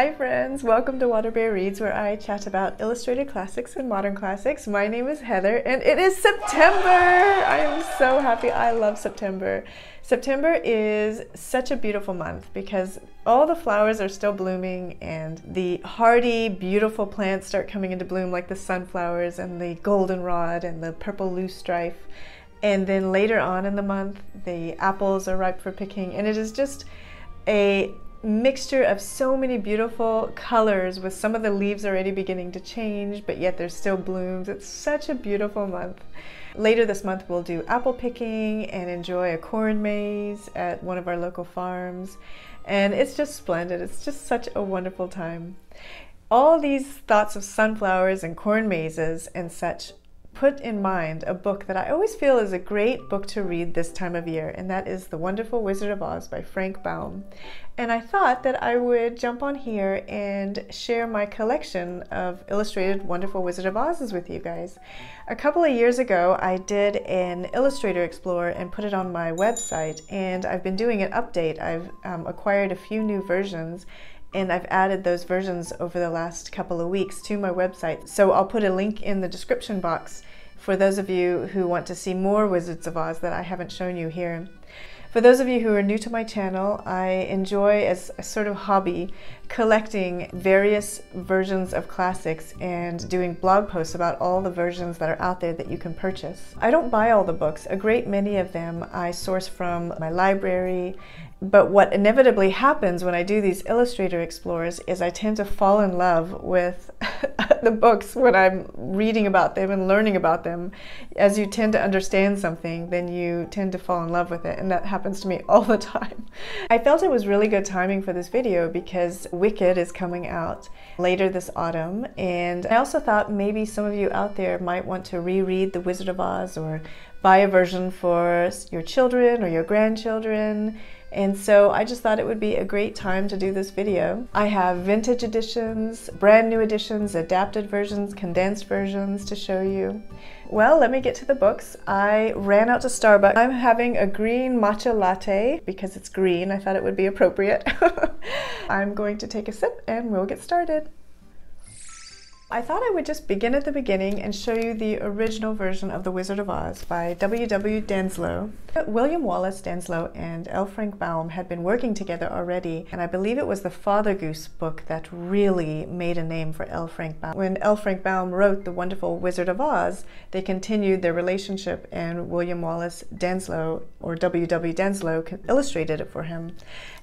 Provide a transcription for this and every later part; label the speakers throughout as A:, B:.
A: Hi friends, welcome to Water Bear Reads where I chat about illustrated classics and modern classics. My name is Heather and it is September! I am so happy. I love September. September is such a beautiful month because all the flowers are still blooming and the hardy, beautiful plants start coming into bloom like the sunflowers and the goldenrod and the purple loosestrife. And then later on in the month, the apples are ripe for picking and it is just a mixture of so many beautiful colors with some of the leaves already beginning to change, but yet there's still blooms. It's such a beautiful month. Later this month, we'll do apple picking and enjoy a corn maze at one of our local farms. And it's just splendid. It's just such a wonderful time. All these thoughts of sunflowers and corn mazes and such put in mind a book that I always feel is a great book to read this time of year, and that is The Wonderful Wizard of Oz by Frank Baum. And I thought that I would jump on here and share my collection of illustrated Wonderful Wizard of Oz's with you guys. A couple of years ago, I did an Illustrator Explorer and put it on my website, and I've been doing an update. I've um, acquired a few new versions and I've added those versions over the last couple of weeks to my website. So I'll put a link in the description box for those of you who want to see more Wizards of Oz that I haven't shown you here. For those of you who are new to my channel, I enjoy as a sort of hobby collecting various versions of classics and doing blog posts about all the versions that are out there that you can purchase. I don't buy all the books. A great many of them I source from my library but what inevitably happens when I do these Illustrator Explorers is I tend to fall in love with the books when I'm reading about them and learning about them. As you tend to understand something, then you tend to fall in love with it, and that happens to me all the time. I felt it was really good timing for this video because Wicked is coming out later this autumn, and I also thought maybe some of you out there might want to reread The Wizard of Oz or buy a version for your children or your grandchildren and so I just thought it would be a great time to do this video. I have vintage editions, brand new editions, adapted versions, condensed versions to show you. Well, let me get to the books. I ran out to Starbucks. I'm having a green matcha latte because it's green. I thought it would be appropriate. I'm going to take a sip and we'll get started. I thought I would just begin at the beginning and show you the original version of The Wizard of Oz by W. W. Denslow. William Wallace Denslow and L. Frank Baum had been working together already, and I believe it was the Father Goose book that really made a name for L. Frank Baum. When L. Frank Baum wrote The Wonderful Wizard of Oz, they continued their relationship, and William Wallace Denslow, or W. W. Denslow, illustrated it for him.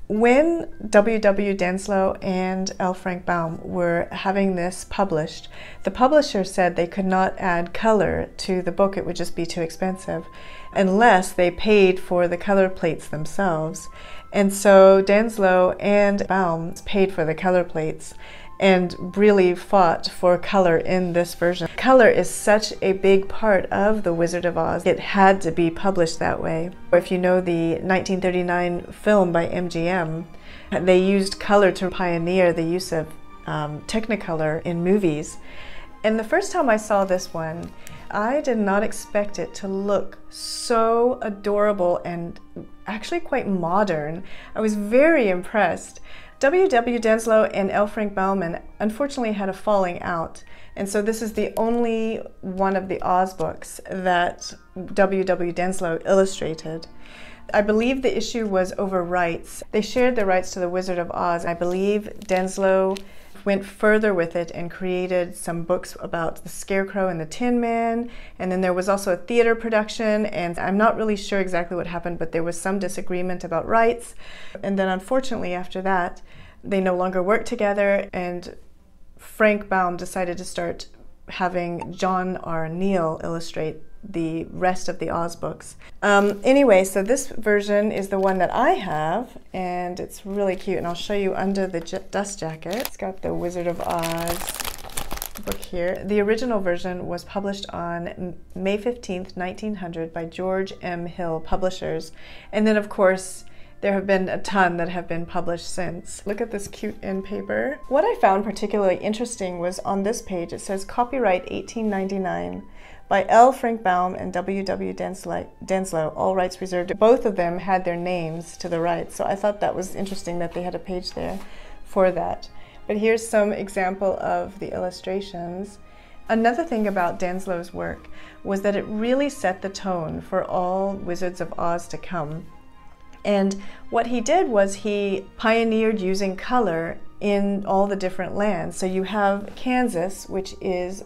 A: When W. W. Denslow and L. Frank Baum were having this published, the publisher said they could not add color to the book, it would just be too expensive, unless they paid for the color plates themselves. And so Denslow and Baum paid for the color plates and really fought for color in this version. Color is such a big part of The Wizard of Oz. It had to be published that way. If you know the 1939 film by MGM, they used color to pioneer the use of um, Technicolor in movies. And the first time I saw this one, I did not expect it to look so adorable and actually quite modern. I was very impressed. W. W. Denslow and L. Frank Bauman unfortunately had a falling out, and so this is the only one of the Oz books that W. W. Denslow illustrated. I believe the issue was over rights. They shared the rights to The Wizard of Oz. I believe Denslow went further with it and created some books about the Scarecrow and the Tin Man. And then there was also a theater production, and I'm not really sure exactly what happened, but there was some disagreement about rights. And then unfortunately, after that, they no longer worked together, and Frank Baum decided to start having John R. Neal illustrate the rest of the Oz books. Um, anyway, so this version is the one that I have, and it's really cute, and I'll show you under the dust jacket. It's got the Wizard of Oz book here. The original version was published on May 15th, 1900 by George M. Hill Publishers, and then of course there have been a ton that have been published since. Look at this cute end paper. What I found particularly interesting was on this page, it says copyright 1899 by L. Frank Baum and W. W. Denslow, all rights reserved. Both of them had their names to the right, so I thought that was interesting that they had a page there for that. But here's some example of the illustrations. Another thing about Denslow's work was that it really set the tone for all Wizards of Oz to come. And what he did was he pioneered using color in all the different lands. So you have Kansas, which is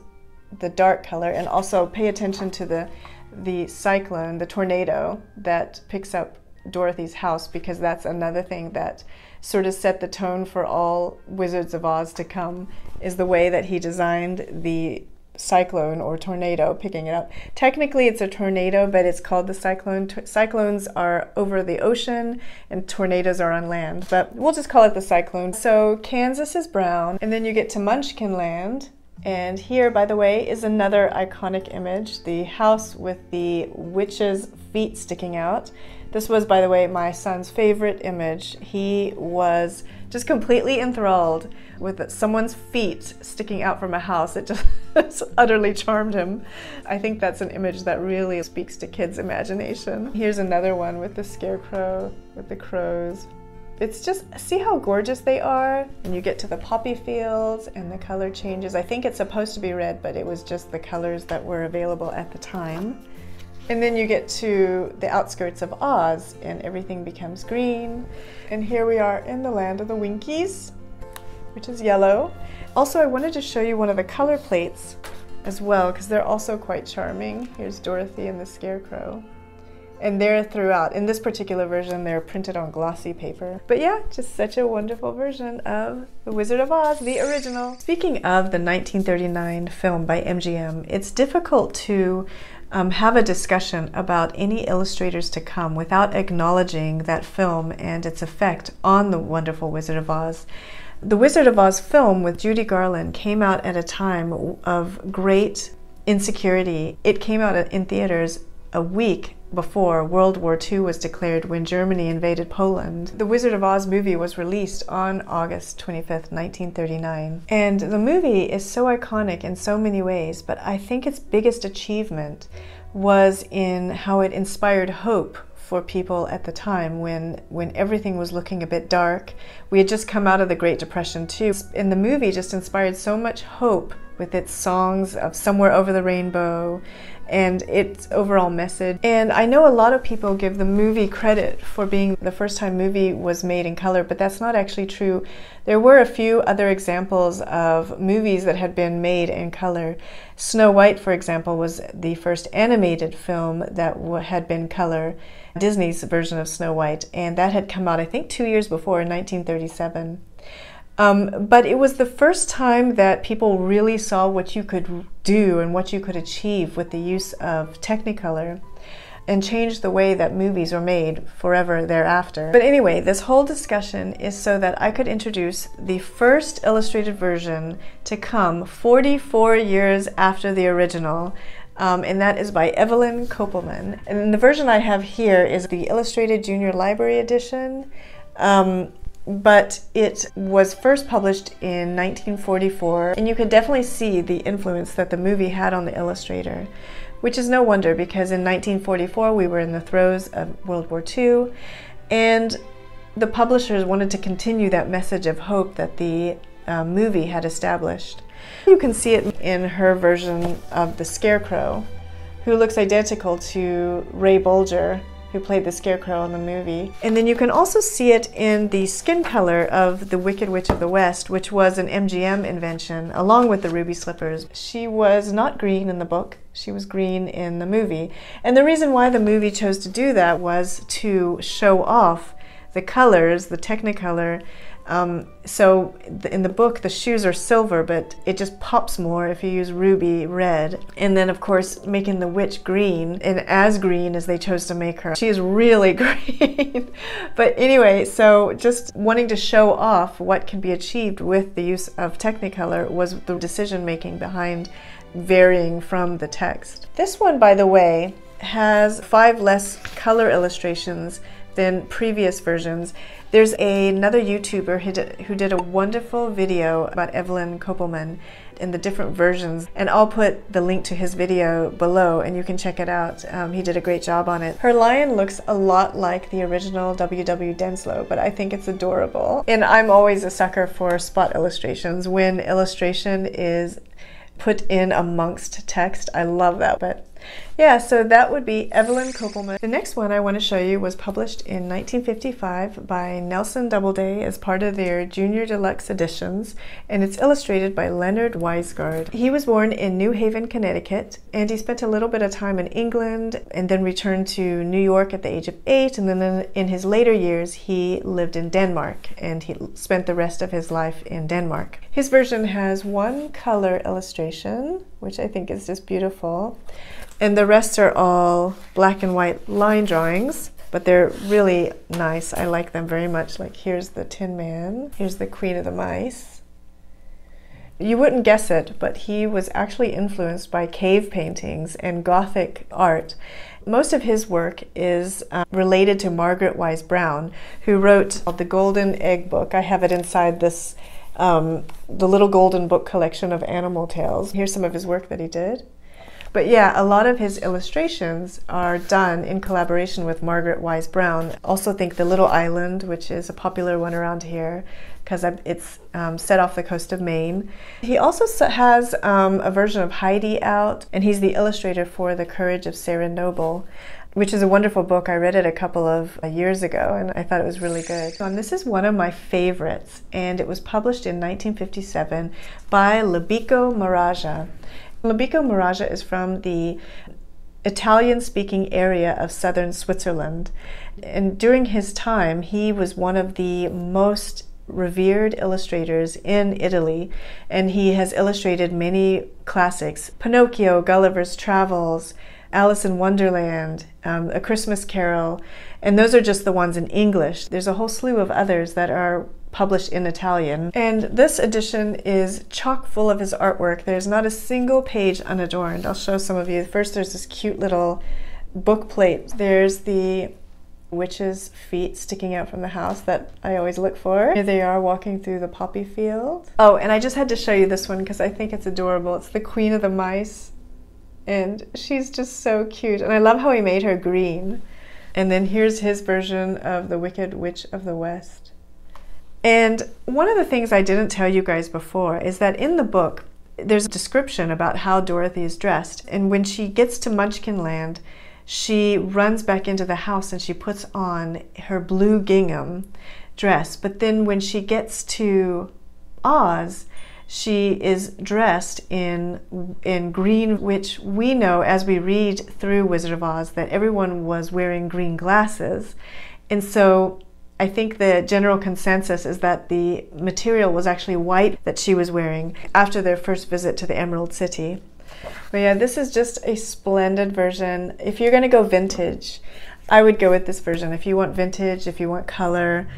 A: the dark color and also pay attention to the the cyclone, the tornado that picks up Dorothy's house because that's another thing that sort of set the tone for all Wizards of Oz to come is the way that he designed the cyclone or tornado picking it up. Technically it's a tornado but it's called the cyclone. T cyclones are over the ocean and tornadoes are on land but we'll just call it the cyclone. So Kansas is brown and then you get to Munchkin land and here, by the way, is another iconic image, the house with the witch's feet sticking out. This was, by the way, my son's favorite image. He was just completely enthralled with someone's feet sticking out from a house. It just utterly charmed him. I think that's an image that really speaks to kids' imagination. Here's another one with the scarecrow, with the crows it's just, see how gorgeous they are? And you get to the poppy fields and the color changes. I think it's supposed to be red, but it was just the colors that were available at the time. And then you get to the outskirts of Oz and everything becomes green. And here we are in the land of the Winkies, which is yellow. Also, I wanted to show you one of the color plates as well, because they're also quite charming. Here's Dorothy and the Scarecrow and they're throughout. In this particular version, they're printed on glossy paper. But yeah, just such a wonderful version of The Wizard of Oz, the original. Speaking of the 1939 film by MGM, it's difficult to um, have a discussion about any illustrators to come without acknowledging that film and its effect on the wonderful Wizard of Oz. The Wizard of Oz film with Judy Garland came out at a time of great insecurity. It came out in theaters a week before World War II was declared when Germany invaded Poland. The Wizard of Oz movie was released on August 25th, 1939. And the movie is so iconic in so many ways, but I think its biggest achievement was in how it inspired hope for people at the time when when everything was looking a bit dark. We had just come out of the Great Depression too. And the movie just inspired so much hope with its songs of Somewhere Over the Rainbow and its overall message. And I know a lot of people give the movie credit for being the first time movie was made in color, but that's not actually true. There were a few other examples of movies that had been made in color. Snow White, for example, was the first animated film that had been color, Disney's version of Snow White, and that had come out, I think, two years before in 1937. Um, but it was the first time that people really saw what you could do and what you could achieve with the use of Technicolor and changed the way that movies were made forever thereafter. But anyway, this whole discussion is so that I could introduce the first illustrated version to come 44 years after the original. Um, and that is by Evelyn Copelman. And the version I have here is the Illustrated Junior Library Edition. Um, but it was first published in 1944, and you can definitely see the influence that the movie had on the illustrator, which is no wonder because in 1944 we were in the throes of World War II, and the publishers wanted to continue that message of hope that the uh, movie had established. You can see it in her version of the Scarecrow, who looks identical to Ray Bolger who played the Scarecrow in the movie. And then you can also see it in the skin color of the Wicked Witch of the West, which was an MGM invention, along with the ruby slippers. She was not green in the book, she was green in the movie. And the reason why the movie chose to do that was to show off the colors, the Technicolor, um, so in the book, the shoes are silver, but it just pops more if you use ruby red. And then, of course, making the witch green, and as green as they chose to make her. She is really green. but anyway, so just wanting to show off what can be achieved with the use of Technicolor was the decision making behind varying from the text. This one, by the way, has five less color illustrations than previous versions. There's a, another YouTuber who did, who did a wonderful video about Evelyn Copelman and the different versions, and I'll put the link to his video below and you can check it out. Um, he did a great job on it. Her lion looks a lot like the original W.W. Denslow, but I think it's adorable. And I'm always a sucker for spot illustrations. When illustration is put in amongst text, I love that. But yeah, so that would be Evelyn Copelman. The next one I want to show you was published in 1955 by Nelson Doubleday as part of their Junior Deluxe editions, and it's illustrated by Leonard Weisgard. He was born in New Haven, Connecticut, and he spent a little bit of time in England and then returned to New York at the age of eight, and then in his later years he lived in Denmark, and he spent the rest of his life in Denmark. His version has one color illustration, which I think is just beautiful. And the rest are all black and white line drawings, but they're really nice. I like them very much. Like here's the Tin Man, here's the Queen of the Mice. You wouldn't guess it, but he was actually influenced by cave paintings and Gothic art. Most of his work is um, related to Margaret Wise Brown, who wrote the Golden Egg Book. I have it inside this, um, the little golden book collection of animal tales. Here's some of his work that he did. But yeah, a lot of his illustrations are done in collaboration with Margaret Wise Brown. Also, think The Little Island, which is a popular one around here because it's um, set off the coast of Maine. He also has um, a version of Heidi out, and he's the illustrator for The Courage of Sarah Noble which is a wonderful book. I read it a couple of uh, years ago and I thought it was really good. And this is one of my favorites, and it was published in 1957 by Libico Maraja. Libico Maraja is from the Italian speaking area of southern Switzerland. And during his time, he was one of the most revered illustrators in Italy, and he has illustrated many classics Pinocchio, Gulliver's Travels, Alice in Wonderland, um, A Christmas Carol, and those are just the ones in English. There's a whole slew of others that are published in Italian. And this edition is chock full of his artwork. There's not a single page unadorned. I'll show some of you. First, there's this cute little book plate. There's the witch's feet sticking out from the house that I always look for. Here they are walking through the poppy field. Oh, and I just had to show you this one because I think it's adorable. It's the queen of the mice and she's just so cute. And I love how he made her green. And then here's his version of the Wicked Witch of the West. And one of the things I didn't tell you guys before is that in the book, there's a description about how Dorothy is dressed. And when she gets to Munchkinland, she runs back into the house and she puts on her blue gingham dress. But then when she gets to Oz, she is dressed in in green, which we know as we read through Wizard of Oz that everyone was wearing green glasses. And so I think the general consensus is that the material was actually white that she was wearing after their first visit to the Emerald City. But yeah, this is just a splendid version. If you're going to go vintage, I would go with this version. If you want vintage, if you want color,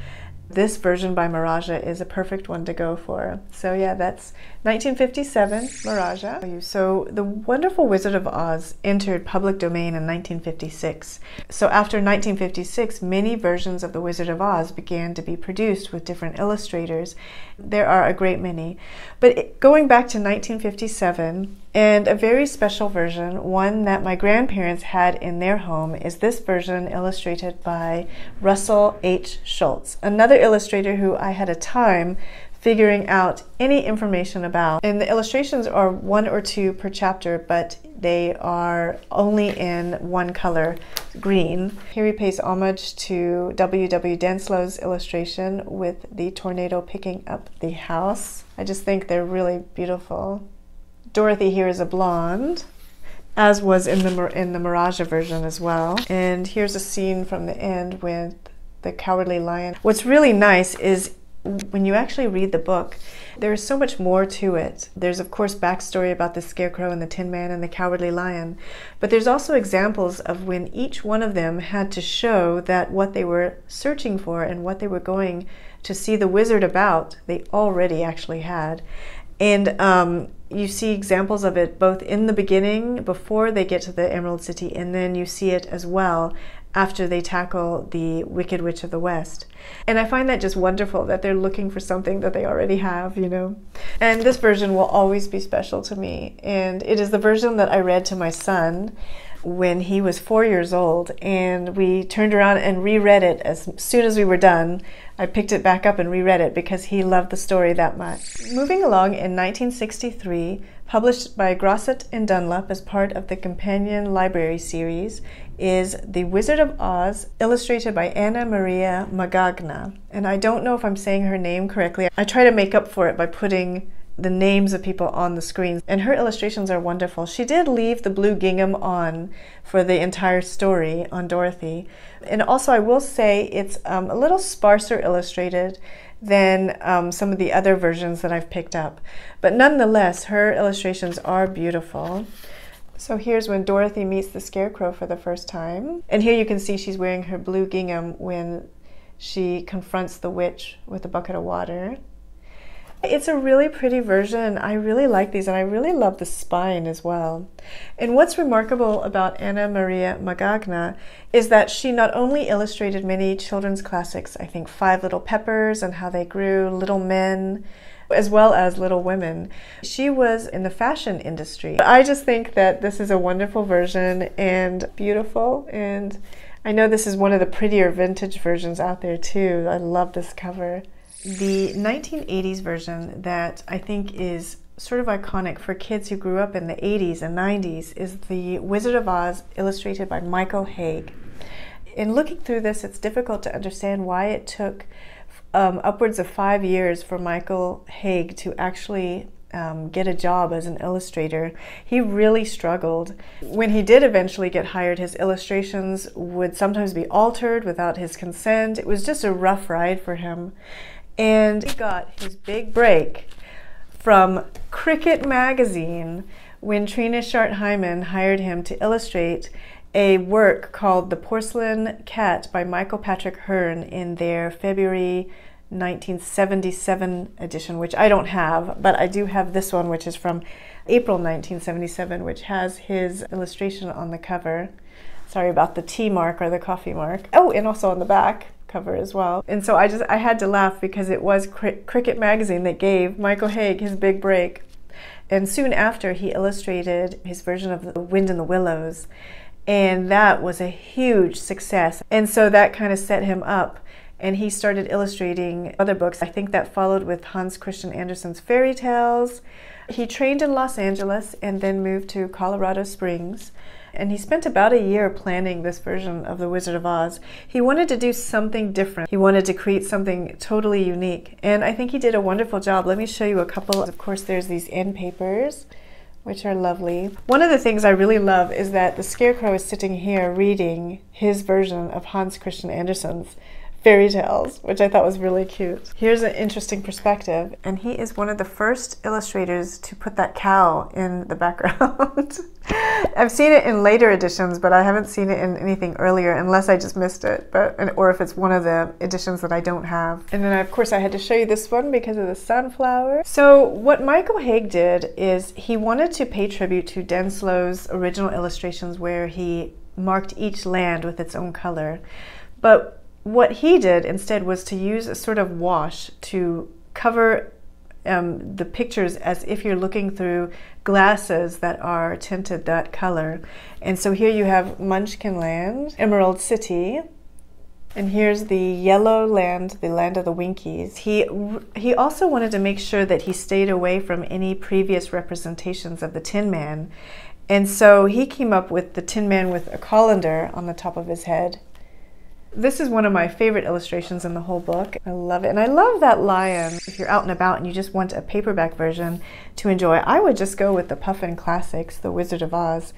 A: this version by Maraja is a perfect one to go for. So yeah, that's 1957, Maraja. So The Wonderful Wizard of Oz entered public domain in 1956. So after 1956, many versions of The Wizard of Oz began to be produced with different illustrators. There are a great many. But going back to 1957, and a very special version, one that my grandparents had in their home, is this version illustrated by Russell H. Schultz, another illustrator who I had a time figuring out any information about. And the illustrations are one or two per chapter, but they are only in one color, green. Here he pays homage to W.W. Denslow's illustration with the tornado picking up the house. I just think they're really beautiful. Dorothy here is a blonde, as was in the in the Mirage version as well. And here's a scene from the end with the Cowardly Lion. What's really nice is when you actually read the book, there is so much more to it. There's, of course, backstory about the Scarecrow and the Tin Man and the Cowardly Lion, but there's also examples of when each one of them had to show that what they were searching for and what they were going to see the wizard about, they already actually had. And um, you see examples of it both in the beginning, before they get to the Emerald City, and then you see it as well after they tackle the Wicked Witch of the West. And I find that just wonderful that they're looking for something that they already have, you know. And this version will always be special to me. And it is the version that I read to my son when he was four years old. And we turned around and reread it as soon as we were done. I picked it back up and reread it because he loved the story that much. Moving along in 1963, published by Grosset and Dunlap as part of the Companion Library series, is The Wizard of Oz, illustrated by Anna Maria Magagna. And I don't know if I'm saying her name correctly. I try to make up for it by putting the names of people on the screen. And her illustrations are wonderful. She did leave the blue gingham on for the entire story on Dorothy. And also, I will say it's um, a little sparser illustrated than um, some of the other versions that I've picked up. But nonetheless, her illustrations are beautiful. So here's when Dorothy meets the Scarecrow for the first time. And here you can see she's wearing her blue gingham when she confronts the witch with a bucket of water. It's a really pretty version. I really like these and I really love the spine as well. And what's remarkable about Anna Maria Magagna is that she not only illustrated many children's classics, I think Five Little Peppers and How They Grew, Little Men, as well as Little Women. She was in the fashion industry. I just think that this is a wonderful version and beautiful and I know this is one of the prettier vintage versions out there too. I love this cover. The 1980s version that I think is sort of iconic for kids who grew up in the 80s and 90s is the Wizard of Oz illustrated by Michael Hague. In looking through this, it's difficult to understand why it took um, upwards of five years for Michael Hague to actually um, get a job as an illustrator. He really struggled. When he did eventually get hired, his illustrations would sometimes be altered without his consent. It was just a rough ride for him. And he got his big break from Cricket Magazine when Trina Schart Hyman hired him to illustrate a work called The Porcelain Cat by Michael Patrick Hearn in their February 1977 edition, which I don't have, but I do have this one, which is from April 1977, which has his illustration on the cover. Sorry about the tea mark or the coffee mark. Oh, and also on the back cover as well. And so I just I had to laugh because it was Cricket magazine that gave Michael Hague his big break. And soon after he illustrated his version of The Wind in the Willows and that was a huge success. And so that kind of set him up. And he started illustrating other books. I think that followed with Hans Christian Andersen's fairy tales. He trained in Los Angeles and then moved to Colorado Springs. And he spent about a year planning this version of The Wizard of Oz. He wanted to do something different. He wanted to create something totally unique. And I think he did a wonderful job. Let me show you a couple. Of course, there's these end papers which are lovely. One of the things I really love is that the Scarecrow is sitting here reading his version of Hans Christian Andersen's fairy tales, which I thought was really cute. Here's an interesting perspective, and he is one of the first illustrators to put that cow in the background. I've seen it in later editions, but I haven't seen it in anything earlier unless I just missed it, but or if it's one of the editions that I don't have. And then of course I had to show you this one because of the sunflower. So what Michael Hague did is he wanted to pay tribute to Denslow's original illustrations where he marked each land with its own color. But what he did instead was to use a sort of wash to cover um, the pictures as if you're looking through glasses that are tinted that color. And so here you have Munchkin Land, Emerald City, and here's the yellow land, the land of the Winkies. He, he also wanted to make sure that he stayed away from any previous representations of the Tin Man. And so he came up with the Tin Man with a colander on the top of his head this is one of my favorite illustrations in the whole book. I love it. And I love that lion. If you're out and about and you just want a paperback version to enjoy, I would just go with the Puffin Classics, The Wizard of Oz.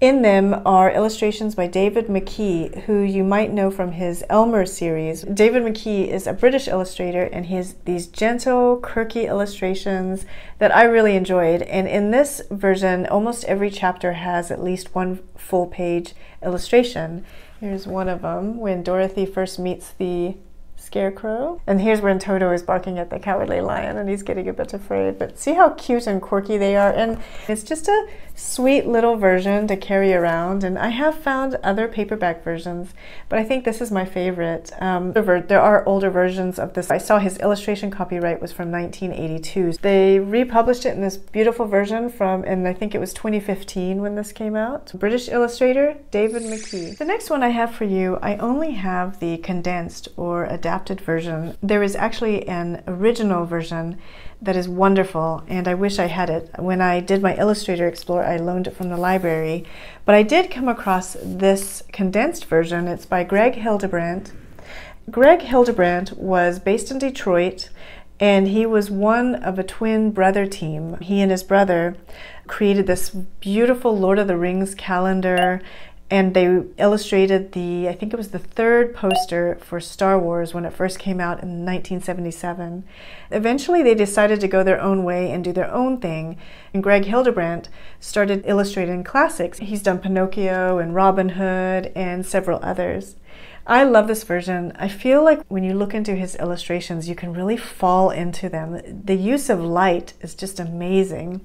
A: In them are illustrations by David McKee, who you might know from his Elmer series. David McKee is a British illustrator and he has these gentle, quirky illustrations that I really enjoyed. And in this version, almost every chapter has at least one full page illustration. Here's one of them when Dorothy first meets the scarecrow. And here's when Toto is barking at the cowardly lion and he's getting a bit afraid. But see how cute and quirky they are? And it's just a sweet little version to carry around. And I have found other paperback versions, but I think this is my favorite. Um, there are older versions of this. I saw his illustration copyright was from 1982. They republished it in this beautiful version from, and I think it was 2015 when this came out. British illustrator David McKee. The next one I have for you, I only have the condensed or adapted adapted version. There is actually an original version that is wonderful, and I wish I had it. When I did my Illustrator Explorer, I loaned it from the library, but I did come across this condensed version. It's by Greg Hildebrandt. Greg Hildebrandt was based in Detroit, and he was one of a twin brother team. He and his brother created this beautiful Lord of the Rings calendar and they illustrated the, I think it was the third poster for Star Wars when it first came out in 1977. Eventually, they decided to go their own way and do their own thing, and Greg Hildebrandt started illustrating classics. He's done Pinocchio and Robin Hood and several others. I love this version. I feel like when you look into his illustrations, you can really fall into them. The use of light is just amazing.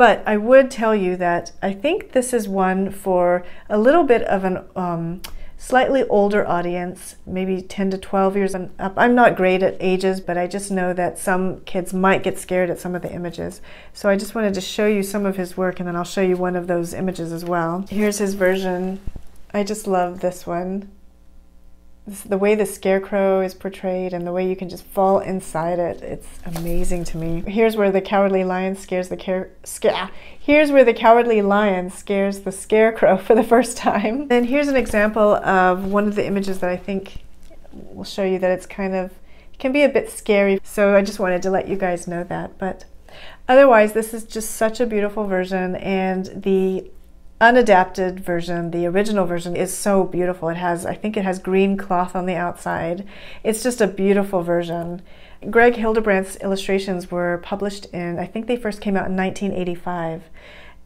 A: But I would tell you that I think this is one for a little bit of an um, slightly older audience, maybe 10 to 12 years and up. I'm not great at ages, but I just know that some kids might get scared at some of the images. So I just wanted to show you some of his work and then I'll show you one of those images as well. Here's his version. I just love this one the way the scarecrow is portrayed and the way you can just fall inside it it's amazing to me. Here's where the cowardly lion scares the care scare here's where the cowardly lion scares the scarecrow for the first time. And here's an example of one of the images that i think will show you that it's kind of can be a bit scary. So i just wanted to let you guys know that but otherwise this is just such a beautiful version and the unadapted version, the original version, is so beautiful. It has, I think it has green cloth on the outside. It's just a beautiful version. Greg Hildebrandt's illustrations were published in, I think they first came out in 1985.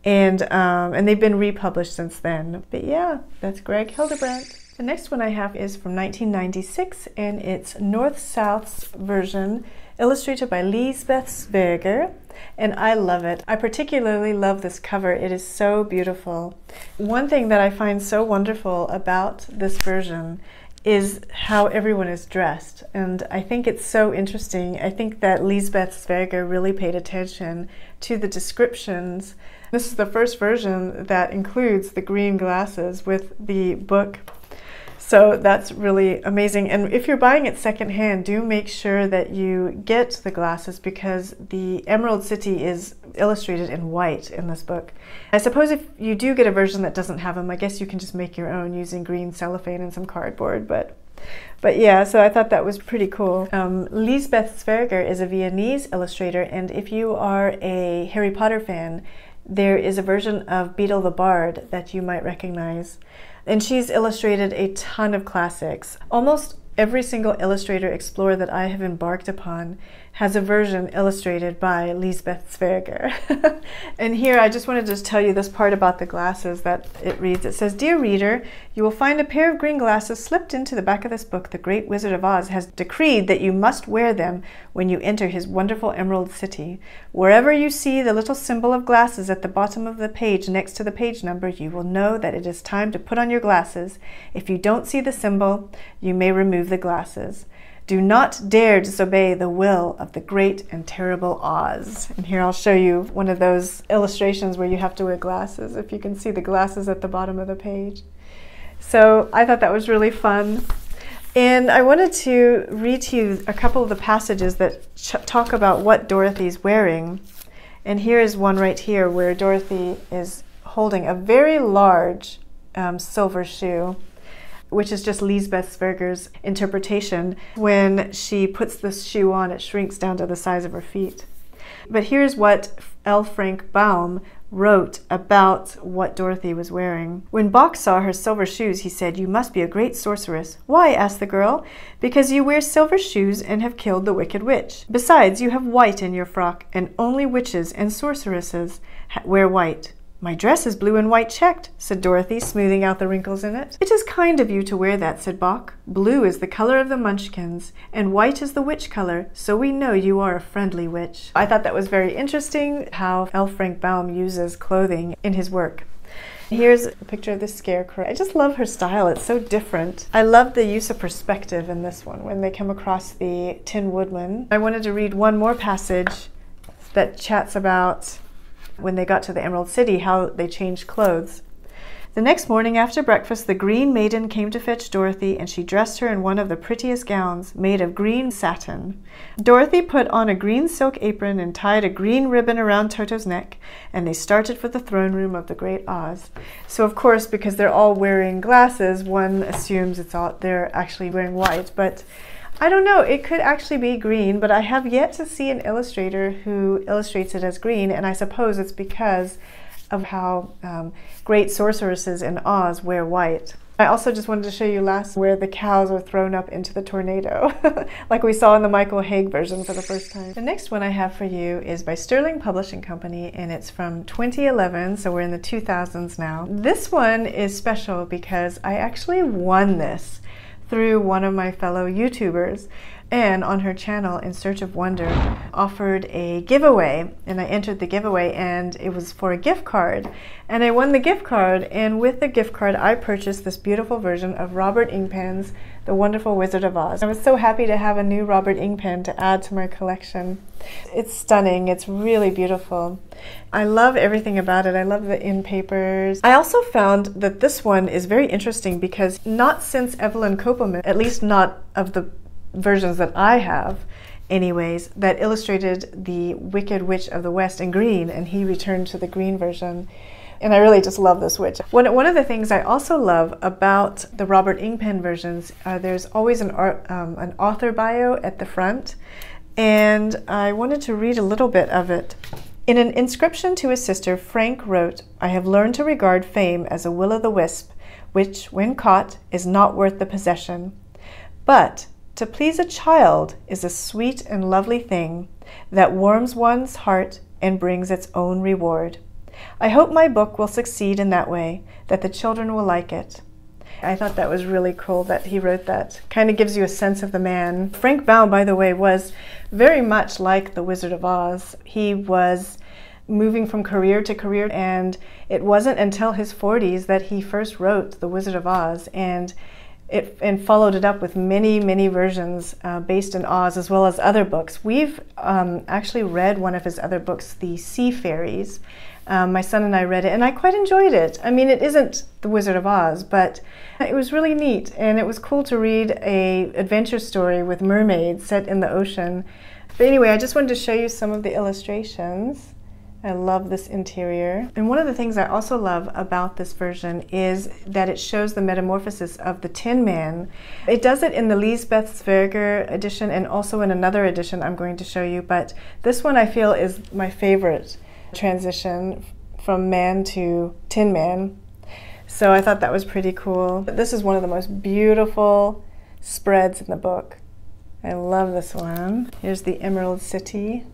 A: And, um, and they've been republished since then. But yeah, that's Greg Hildebrandt. The next one I have is from 1996, and it's North South's version, illustrated by Lisbeth Zwerger and I love it. I particularly love this cover. It is so beautiful. One thing that I find so wonderful about this version is how everyone is dressed. And I think it's so interesting. I think that Lisbeth Zwerger really paid attention to the descriptions. This is the first version that includes the green glasses with the book so that's really amazing. And if you're buying it secondhand, do make sure that you get the glasses because the Emerald City is illustrated in white in this book. I suppose if you do get a version that doesn't have them, I guess you can just make your own using green cellophane and some cardboard. But but yeah, so I thought that was pretty cool. Um, Lisbeth Zwerger is a Viennese illustrator, and if you are a Harry Potter fan, there is a version of Beedle the Bard that you might recognize. And she's illustrated a ton of classics. Almost every single illustrator explorer that I have embarked upon has a version illustrated by Lisbeth Zwerger. and here I just wanted to tell you this part about the glasses that it reads. It says, Dear reader, you will find a pair of green glasses slipped into the back of this book. The great Wizard of Oz has decreed that you must wear them when you enter his wonderful Emerald City. Wherever you see the little symbol of glasses at the bottom of the page next to the page number, you will know that it is time to put on your glasses. If you don't see the symbol, you may remove the glasses. Do not dare disobey the will of the great and terrible Oz. And here I'll show you one of those illustrations where you have to wear glasses, if you can see the glasses at the bottom of the page. So I thought that was really fun. And I wanted to read to you a couple of the passages that talk about what Dorothy's wearing. And here is one right here where Dorothy is holding a very large um, silver shoe which is just Lisbeth Zwerger's interpretation. When she puts this shoe on, it shrinks down to the size of her feet. But here's what L. Frank Baum wrote about what Dorothy was wearing. When Boq saw her silver shoes, he said, You must be a great sorceress. Why? asked the girl. Because you wear silver shoes and have killed the wicked witch. Besides, you have white in your frock, and only witches and sorceresses wear white. My dress is blue and white checked, said Dorothy, smoothing out the wrinkles in it. It is kind of you to wear that, said Boq. Blue is the color of the Munchkins, and white is the witch color, so we know you are a friendly witch. I thought that was very interesting how L. Frank Baum uses clothing in his work. Here's a picture of the scarecrow. I just love her style. It's so different. I love the use of perspective in this one when they come across the Tin Woodman. I wanted to read one more passage that chats about when they got to the Emerald City, how they changed clothes. The next morning after breakfast, the Green Maiden came to fetch Dorothy, and she dressed her in one of the prettiest gowns, made of green satin. Dorothy put on a green silk apron and tied a green ribbon around Toto's neck, and they started for the throne room of the Great Oz. So, of course, because they're all wearing glasses, one assumes it's all they're actually wearing white, but I don't know, it could actually be green, but I have yet to see an illustrator who illustrates it as green, and I suppose it's because of how um, great sorceresses in Oz wear white. I also just wanted to show you last where the cows are thrown up into the tornado, like we saw in the Michael Hague version for the first time. The next one I have for you is by Sterling Publishing Company, and it's from 2011, so we're in the 2000s now. This one is special because I actually won this through one of my fellow YouTubers and on her channel in search of wonder offered a giveaway and i entered the giveaway and it was for a gift card. And i won the gift card and with the gift card i purchased this beautiful version of robert ingpen's the wonderful wizard of oz. I was so happy to have a new robert ingpen to add to my collection it's stunning. It's really beautiful. I love everything about it. I love the in papers. I also found that this one is very interesting because not since evelyn copelman at least not of the versions that I have, anyways, that illustrated the Wicked Witch of the West in green, and he returned to the green version. And I really just love this witch. One, one of the things I also love about the Robert Ingpen versions, uh, there's always an, art, um, an author bio at the front, and I wanted to read a little bit of it. In an inscription to his sister, Frank wrote, I have learned to regard fame as a will o' the wisp, which, when caught, is not worth the possession. But to please a child is a sweet and lovely thing that warms one's heart and brings its own reward. I hope my book will succeed in that way, that the children will like it. I thought that was really cool that he wrote that. Kind of gives you a sense of the man. Frank Baum, by the way, was very much like the Wizard of Oz. He was moving from career to career, and it wasn't until his 40s that he first wrote The Wizard of Oz. And it, and followed it up with many, many versions uh, based in Oz as well as other books. We've um, actually read one of his other books, The Sea Fairies. Um, my son and I read it, and I quite enjoyed it. I mean, it isn't The Wizard of Oz, but it was really neat, and it was cool to read a adventure story with mermaids set in the ocean. But anyway, I just wanted to show you some of the illustrations. I love this interior. And one of the things I also love about this version is that it shows the metamorphosis of the Tin Man. It does it in the Lisbeth Zwerger edition and also in another edition I'm going to show you, but this one I feel is my favorite transition from man to Tin Man. So I thought that was pretty cool. This is one of the most beautiful spreads in the book. I love this one. Here's the Emerald City.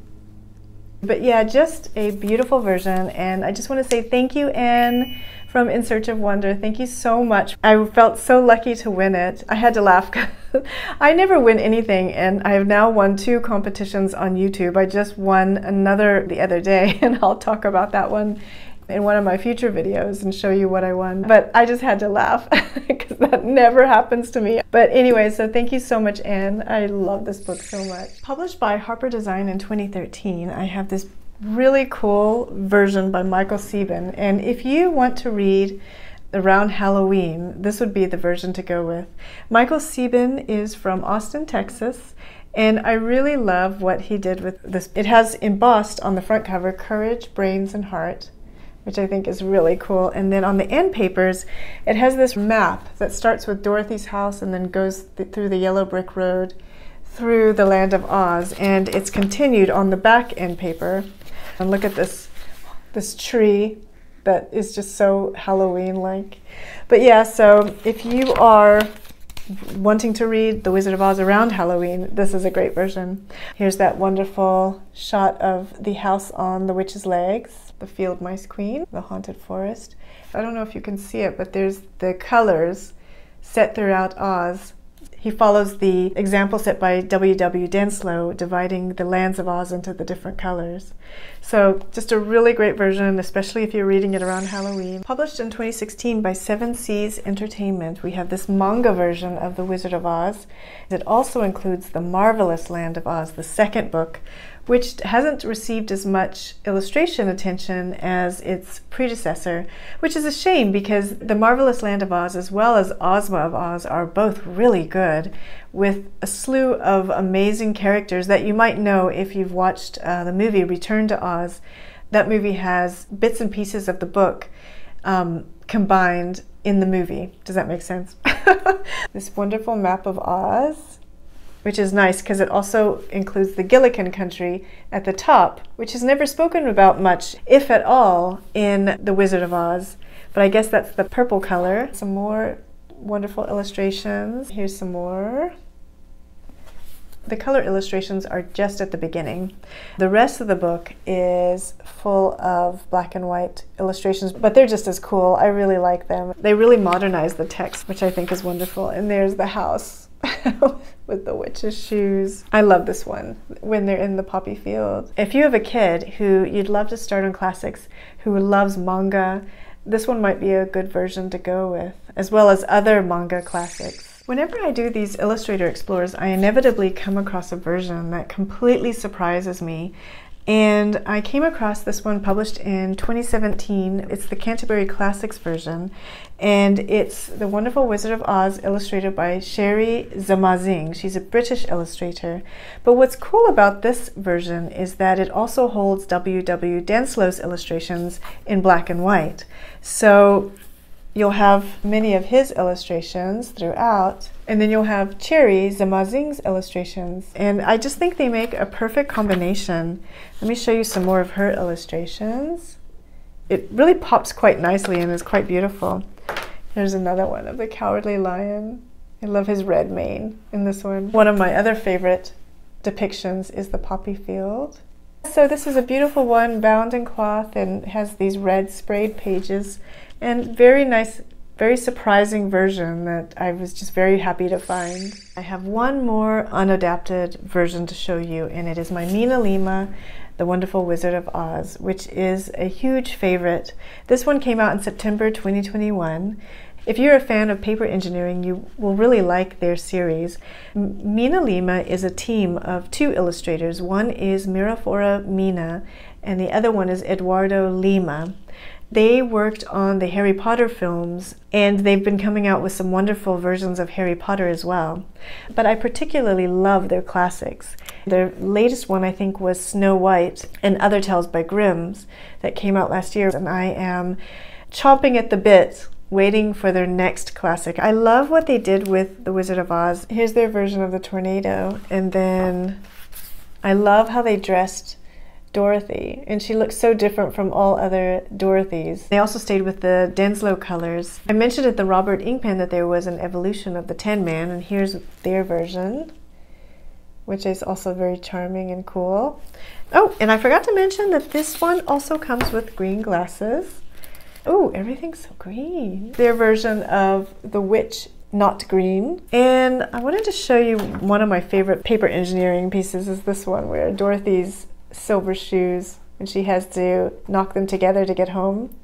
A: But yeah, just a beautiful version. And I just want to say thank you, Anne from In Search of Wonder. Thank you so much. I felt so lucky to win it. I had to laugh. I never win anything, and I have now won two competitions on YouTube. I just won another the other day, and I'll talk about that one in one of my future videos and show you what I won. But I just had to laugh because that never happens to me. But anyway, so thank you so much, Anne. I love this book so much. Published by Harper Design in 2013, I have this really cool version by Michael Sieben. And if you want to read around Halloween, this would be the version to go with. Michael Sieben is from Austin, Texas, and I really love what he did with this. It has embossed on the front cover courage, brains, and heart which I think is really cool. And then on the end papers, it has this map that starts with Dorothy's house and then goes th through the yellow brick road through the land of Oz. And it's continued on the back end paper. And look at this, this tree that is just so Halloween-like. But yeah, so if you are wanting to read The Wizard of Oz around Halloween, this is a great version. Here's that wonderful shot of the house on the witch's legs. The field mice queen, the haunted forest. I don't know if you can see it, but there's the colors set throughout Oz he follows the example set by W. W. Denslow, dividing the lands of Oz into the different colors. So, just a really great version, especially if you're reading it around Halloween. Published in 2016 by Seven Seas Entertainment, we have this manga version of The Wizard of Oz. It also includes The Marvelous Land of Oz, the second book, which hasn't received as much illustration attention as its predecessor, which is a shame because The Marvelous Land of Oz as well as Ozma of Oz are both really good, with a slew of amazing characters that you might know if you've watched uh, the movie Return to Oz. That movie has bits and pieces of the book um, combined in the movie. Does that make sense? this wonderful map of Oz which is nice because it also includes the Gillikin country at the top, which is never spoken about much, if at all, in The Wizard of Oz. But I guess that's the purple color. Some more wonderful illustrations. Here's some more. The color illustrations are just at the beginning. The rest of the book is full of black and white illustrations, but they're just as cool. I really like them. They really modernize the text, which I think is wonderful. And there's the house with the witch's shoes. I love this one when they're in the poppy field. If you have a kid who you'd love to start on classics, who loves manga, this one might be a good version to go with, as well as other manga classics. Whenever I do these Illustrator Explorers, I inevitably come across a version that completely surprises me and I came across this one published in 2017. It's the Canterbury Classics version, and it's The Wonderful Wizard of Oz, illustrated by Sherry Zamazing. She's a British illustrator. But what's cool about this version is that it also holds W. W. Denslow's illustrations in black and white. So you'll have many of his illustrations throughout, and then you'll have Cherry Zamazing's illustrations. And I just think they make a perfect combination. Let me show you some more of her illustrations. It really pops quite nicely and is quite beautiful. There's another one of the Cowardly Lion. I love his red mane in this one. One of my other favorite depictions is the poppy field. So this is a beautiful one bound in cloth and has these red sprayed pages and very nice, very surprising version that I was just very happy to find. I have one more unadapted version to show you, and it is my MinaLima, the Wonderful Wizard of Oz, which is a huge favorite. This one came out in September 2021. If you're a fan of paper engineering, you will really like their series. MinaLima is a team of two illustrators. One is Miraphora Mina, and the other one is Eduardo Lima. They worked on the Harry Potter films and they've been coming out with some wonderful versions of Harry Potter as well. But I particularly love their classics. Their latest one, I think, was Snow White and Other Tales by Grimm's that came out last year, and I am chomping at the bit waiting for their next classic. I love what they did with The Wizard of Oz. Here's their version of the tornado, and then I love how they dressed Dorothy, and she looks so different from all other Dorothys. They also stayed with the Denslow colors. I mentioned at the Robert Ingpen that there was an evolution of the Tin Man, and here's their version, which is also very charming and cool. Oh, and I forgot to mention that this one also comes with green glasses. Oh, everything's so green. Their version of the witch not green. And I wanted to show you one of my favorite paper engineering pieces is this one where Dorothy's silver shoes and she has to knock them together to get home.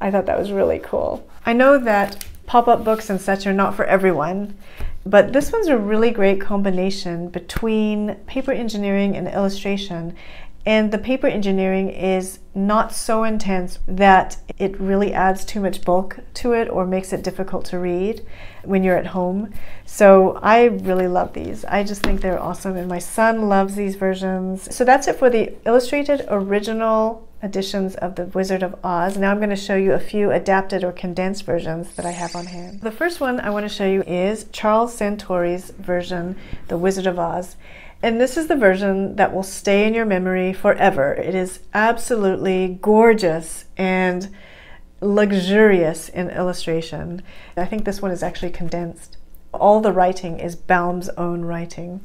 A: I thought that was really cool. I know that pop-up books and such are not for everyone, but this one's a really great combination between paper engineering and illustration. And the paper engineering is not so intense that it really adds too much bulk to it or makes it difficult to read when you're at home. So I really love these. I just think they're awesome and my son loves these versions. So that's it for the illustrated original editions of The Wizard of Oz. Now I'm going to show you a few adapted or condensed versions that I have on hand. The first one I want to show you is Charles Santore's version, The Wizard of Oz. And this is the version that will stay in your memory forever. It is absolutely gorgeous and luxurious in illustration. I think this one is actually condensed. All the writing is Baum's own writing.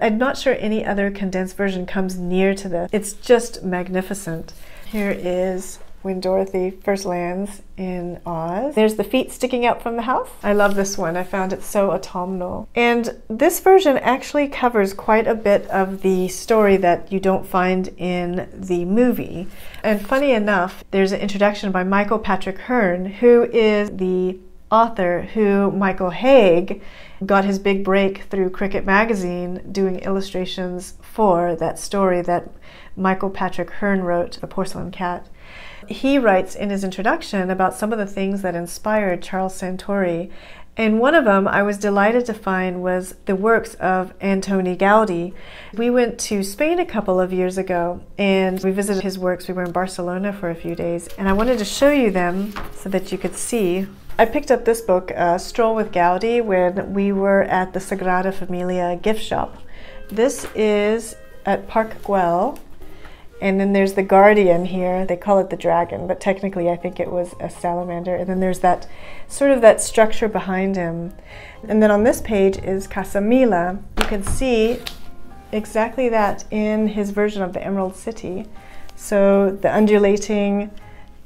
A: I'm not sure any other condensed version comes near to this. It's just magnificent. Here is when Dorothy first lands in Oz. There's the feet sticking out from the house. I love this one. I found it so autumnal. And this version actually covers quite a bit of the story that you don't find in the movie. And funny enough, there's an introduction by Michael Patrick Hearn, who is the author who Michael Hague got his big break through Cricket Magazine doing illustrations for that story that Michael Patrick Hearn wrote, The Porcelain Cat. He writes in his introduction about some of the things that inspired Charles Santore. And one of them I was delighted to find was the works of Antoni Gaudi. We went to Spain a couple of years ago and we visited his works. We were in Barcelona for a few days and I wanted to show you them so that you could see. I picked up this book, uh, Stroll with Gaudi, when we were at the Sagrada Familia gift shop. This is at Park Güell and then there's the guardian here. They call it the dragon, but technically I think it was a salamander. And then there's that sort of that structure behind him. And then on this page is Casa Milà. You can see exactly that in his version of the Emerald City. So the undulating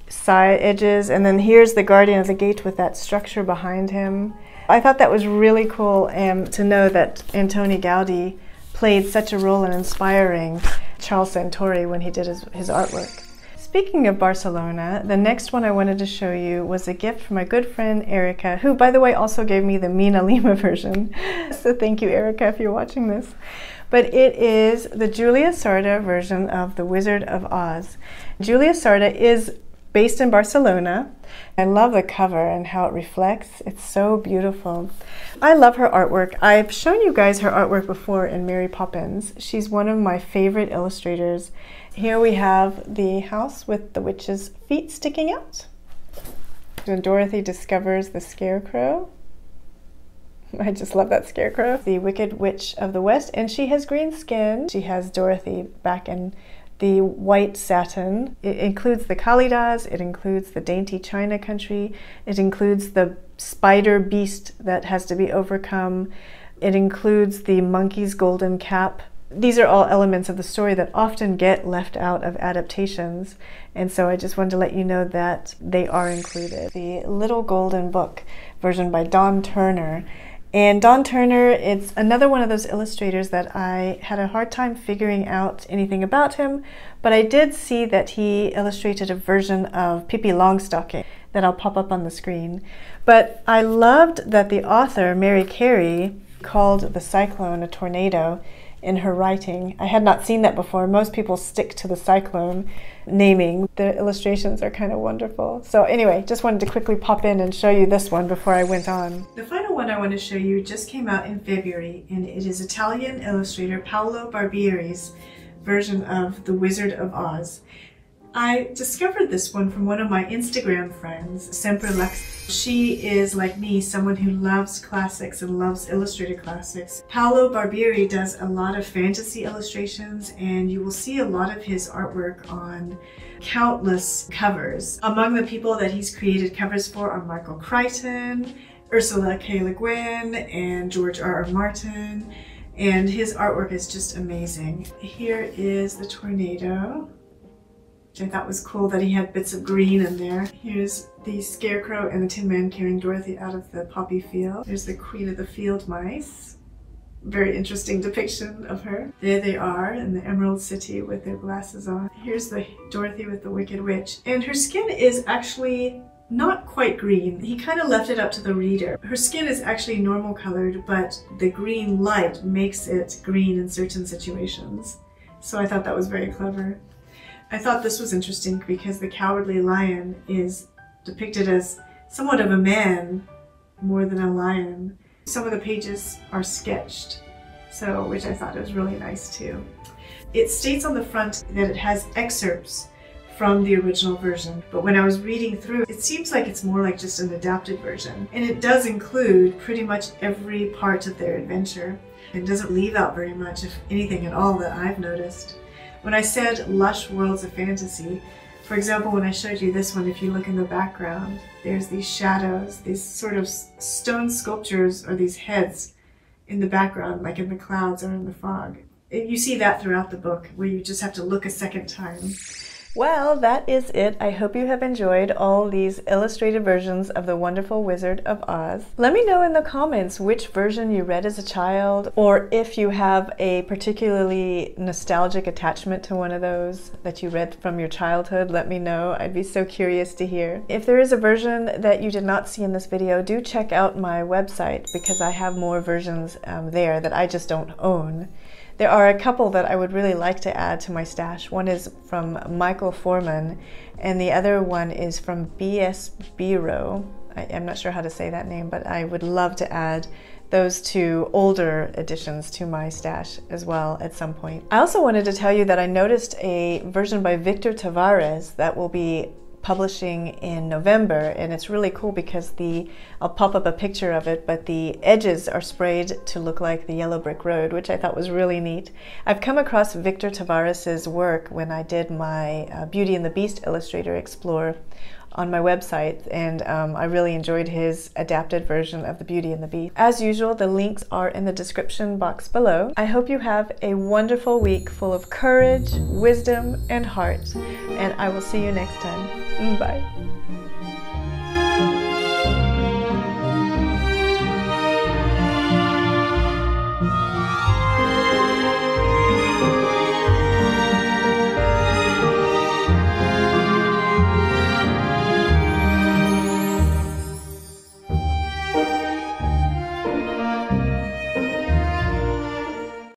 A: side edges, and then here's the guardian of the gate with that structure behind him. I thought that was really cool um, to know that Antoni Gaudi played such a role in inspiring Charles Santore when he did his, his artwork. Speaking of Barcelona, the next one I wanted to show you was a gift from my good friend Erica, who, by the way, also gave me the MinaLima version. so thank you, Erica, if you're watching this. But it is the Julia Sarda version of The Wizard of Oz. Julia Sarda is based in Barcelona. I love the cover and how it reflects. It's so beautiful. I love her artwork. I've shown you guys her artwork before in Mary Poppins. She's one of my favorite illustrators. Here we have the house with the witch's feet sticking out. When Dorothy discovers the scarecrow. I just love that scarecrow. The Wicked Witch of the West, and she has green skin. She has Dorothy back in the white satin. It includes the Kalidahs, it includes the dainty China country, it includes the spider beast that has to be overcome, it includes the monkey's golden cap. These are all elements of the story that often get left out of adaptations, and so I just wanted to let you know that they are included. The Little Golden Book version by Don Turner and Don Turner, it's another one of those illustrators that I had a hard time figuring out anything about him, but I did see that he illustrated a version of Pippi Longstocking that I'll pop up on the screen. But I loved that the author, Mary Carey, called the cyclone a tornado in her writing. I had not seen that before. Most people stick to the cyclone naming. The illustrations are kind of wonderful. So anyway, just wanted to quickly pop in and show you this one before I went on. The final one I want to show you just came out in February and it is Italian illustrator Paolo Barbieri's version of The Wizard of Oz. I discovered this one from one of my Instagram friends, Semper Lux. She is, like me, someone who loves classics and loves illustrated classics. Paolo Barbieri does a lot of fantasy illustrations and you will see a lot of his artwork on countless covers. Among the people that he's created covers for are Michael Crichton, Ursula K. Le Guin, and George R. R. Martin. And his artwork is just amazing. Here is the tornado I thought was cool that he had bits of green in there. Here's the Scarecrow and the Tin Man carrying Dorothy out of the poppy field. There's the Queen of the Field Mice. Very interesting depiction of her. There they are in the Emerald City with their glasses on. Here's the Dorothy with the Wicked Witch. And her skin is actually not quite green. He kind of left it up to the reader. Her skin is actually normal colored, but the green light makes it green in certain situations. So I thought that was very clever. I thought this was interesting because the cowardly lion is depicted as somewhat of a man more than a lion. Some of the pages are sketched, so which I thought was really nice too. It states on the front that it has excerpts from the original version, but when I was reading through, it seems like it's more like just an adapted version. And it does include pretty much every part of their adventure. It doesn't leave out very much, if anything at all, that I've noticed. When I said lush worlds of fantasy, for example, when I showed you this one, if you look in the background, there's these shadows, these sort of stone sculptures or these heads in the background, like in the clouds or in the fog. You see that throughout the book, where you just have to look a second time. Well, that is it. I hope you have enjoyed all these illustrated versions of The Wonderful Wizard of Oz. Let me know in the comments which version you read as a child, or if you have a particularly nostalgic attachment to one of those that you read from your childhood. Let me know. I'd be so curious to hear. If there is a version that you did not see in this video, do check out my website because I have more versions um, there that I just don't own. There are a couple that I would really like to add to my stash. One is from Michael Foreman, and the other one is from B.S. Biro. I, am not sure how to say that name, but I would love to add those two older additions to my stash as well at some point. I also wanted to tell you that I noticed a version by Victor Tavares that will be publishing in November and it's really cool because the I'll pop up a picture of it but the edges are sprayed to look like the yellow brick road which I thought was really neat. I've come across Victor Tavares's work when I did my uh, Beauty and the Beast Illustrator Explore on my website and um, I really enjoyed his adapted version of The Beauty and the Beast. As usual, the links are in the description box below. I hope you have a wonderful week full of courage, wisdom, and heart, and I will see you next time. Bye.